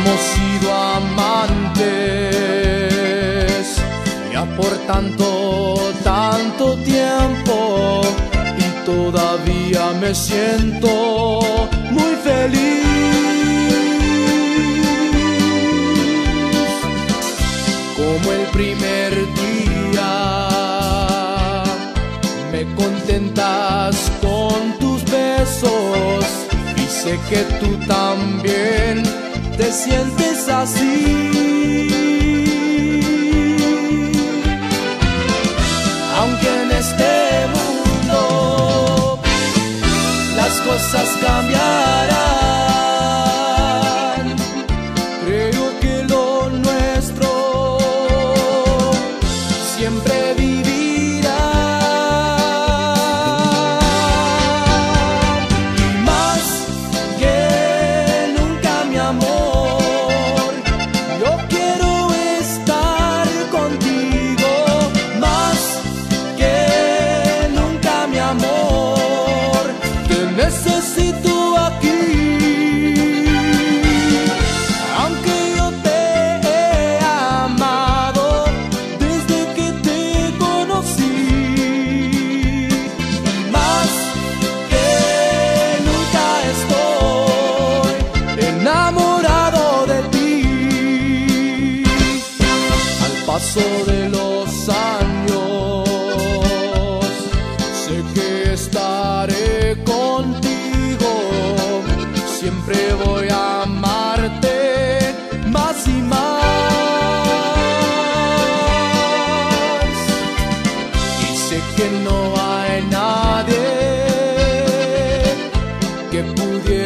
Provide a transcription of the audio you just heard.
hemos sido amantes ya por tanto, tanto tiempo y todavía me siento muy feliz como el primer día. Me contentas con tus besos y sé que tú también te sientes así. Aunque en este mundo las cosas cambiarán, creo que lo nuestro siempre paso de los años, sé que estaré contigo, siempre voy a amarte más y más. Y sé que no hay nadie que pudiera